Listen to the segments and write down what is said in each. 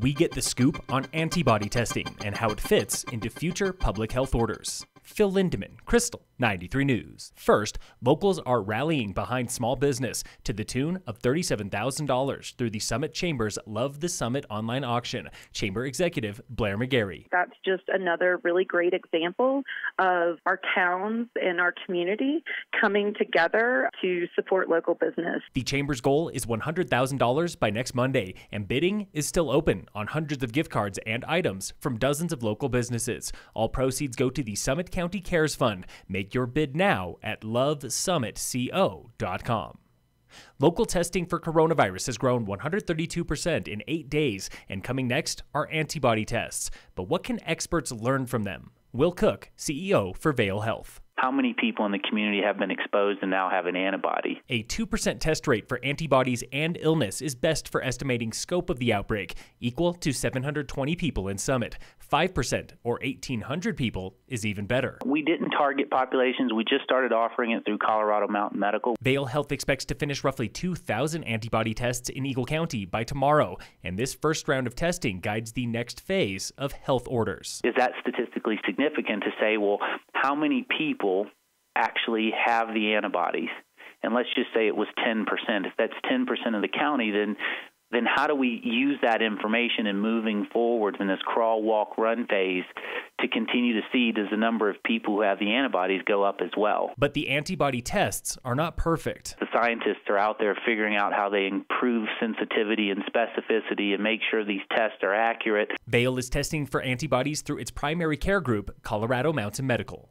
we get the scoop on antibody testing and how it fits into future public health orders. Phil Lindeman, Krystal 93 News. First, locals are rallying behind small business to the tune of $37,000 through the Summit Chamber's Love the Summit online auction. Chamber Executive Blair McGarry. That's just another really great example of our towns and our community coming together to support local business. The Chamber's goal is $100,000 by next Monday, and bidding is still open on hundreds of gift cards and items from dozens of local businesses. All proceeds go to the Summit County Cares Fund. Make Your bid now at lovesummitco.com. Local testing for coronavirus has grown 132% in eight days, and coming next are antibody tests. But what can experts learn from them? Will Cook, CEO for Vail Health how many people in the community have been exposed and now have an antibody. A 2% test rate for antibodies and illness is best for estimating scope of the outbreak, equal to 720 people in Summit. 5% or 1,800 people is even better. We didn't target populations. We just started offering it through Colorado Mountain Medical. Vail Health expects to finish roughly 2,000 antibody tests in Eagle County by tomorrow, and this first round of testing guides the next phase of health orders. Is that statistically significant to say, well, how many people actually have the antibodies? And let's just say it was 10%. If that's 10% of the county, then then how do we use that information in moving forward in this crawl, walk, run phase to continue to see does the number of people who have the antibodies go up as well? But the antibody tests are not perfect. The scientists are out there figuring out how they improve sensitivity and specificity and make sure these tests are accurate. Vail is testing for antibodies through its primary care group, Colorado Mountain Medical.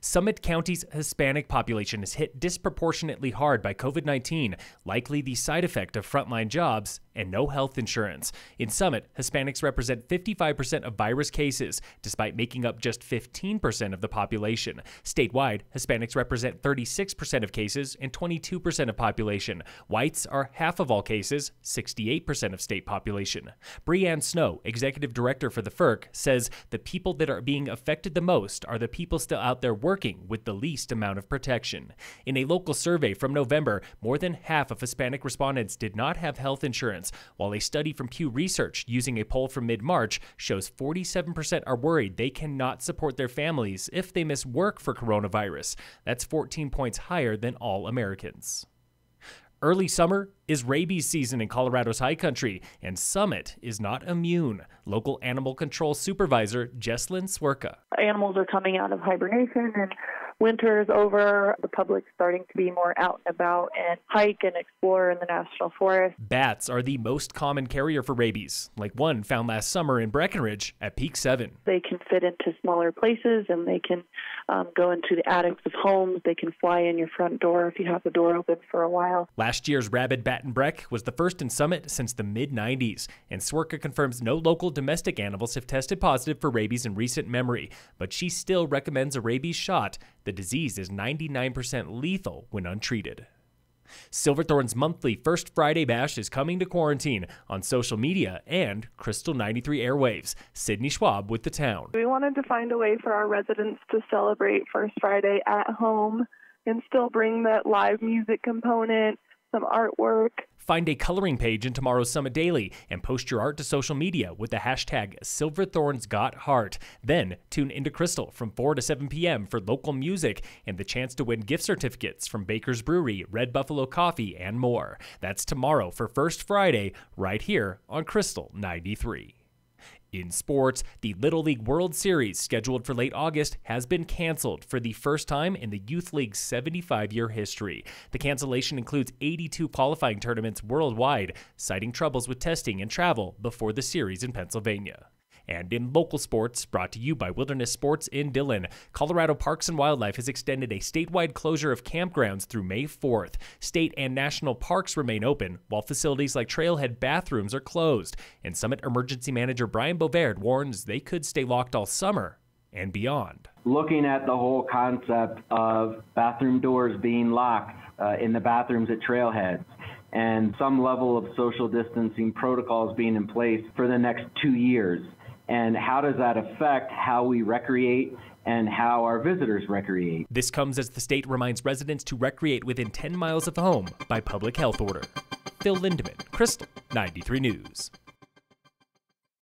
Summit County's Hispanic population is hit disproportionately hard by COVID 19, likely the side effect of frontline jobs and no health insurance. In Summit, Hispanics represent 55% of virus cases, despite making up just 15% of the population. Statewide, Hispanics represent 36% of cases and 22% of population. Whites are half of all cases, 68% of state population. Breanne Snow, executive director for the FIRC, says the people that are being affected the most are the people still out there working with the least amount of protection. In a local survey from November, more than half of Hispanic respondents did not have health insurance while a study from Pew Research using a poll from mid March shows 47% are worried they cannot support their families if they miss work for coronavirus. That's 14 points higher than all Americans. Early summer is rabies season in Colorado's high country, and Summit is not immune. Local animal control supervisor Jesslyn Swerka. Animals are coming out of hibernation and winter is over. The public's starting to be more out and about and hike and explore in the national forest. Bats are the most common carrier for rabies, like one found last summer in Breckenridge at Peak 7. They can fit into smaller places and they can um, go into the attics of homes. They can fly in your front door if you have the door open for a while. Last year's rabid bat in Breck was the first in Summit since the mid 90s, and Swerka confirms no local domestic animals have tested positive for rabies in recent memory, but she still recommends a rabies shot the disease is 99% lethal when untreated. Silverthorne's monthly First Friday Bash is coming to quarantine on social media and Krystal 93 airwaves. Sydney Schwab with the town. We wanted to find a way for our residents to celebrate First Friday at home and still bring that live music component, some artwork, Find a coloring page in tomorrow's Summit Daily and post your art to social media with the hashtag SilverthornsGotHeart. Then tune into Krystal from 4 to 7 p.m. for local music and the chance to win gift certificates from Baker's Brewery, Red Buffalo Coffee, and more. That's tomorrow for First Friday, right here on Krystal 93. In sports, the Little League World Series, scheduled for late August, has been canceled for the first time in the Youth League's 75 year history. The cancellation includes 82 qualifying tournaments worldwide, citing troubles with testing and travel before the series in Pennsylvania. And in local sports, brought to you by Wilderness Sports in Dillon, Colorado Parks and Wildlife has extended a statewide closure of campgrounds through May 4th. State and national parks remain open, while facilities like trailhead bathrooms are closed. And Summit Emergency Manager Brian Bovaird warns they could stay locked all summer and beyond. Looking at the whole concept of bathroom doors being locked uh, in the bathrooms at trailheads, and some level of social distancing protocols being in place for the next two years and how does that affect how we recreate and how our visitors recreate. This comes as the state reminds residents to recreate within 10 miles of home by public health order. Phil Lindeman, Krystal, 93 News.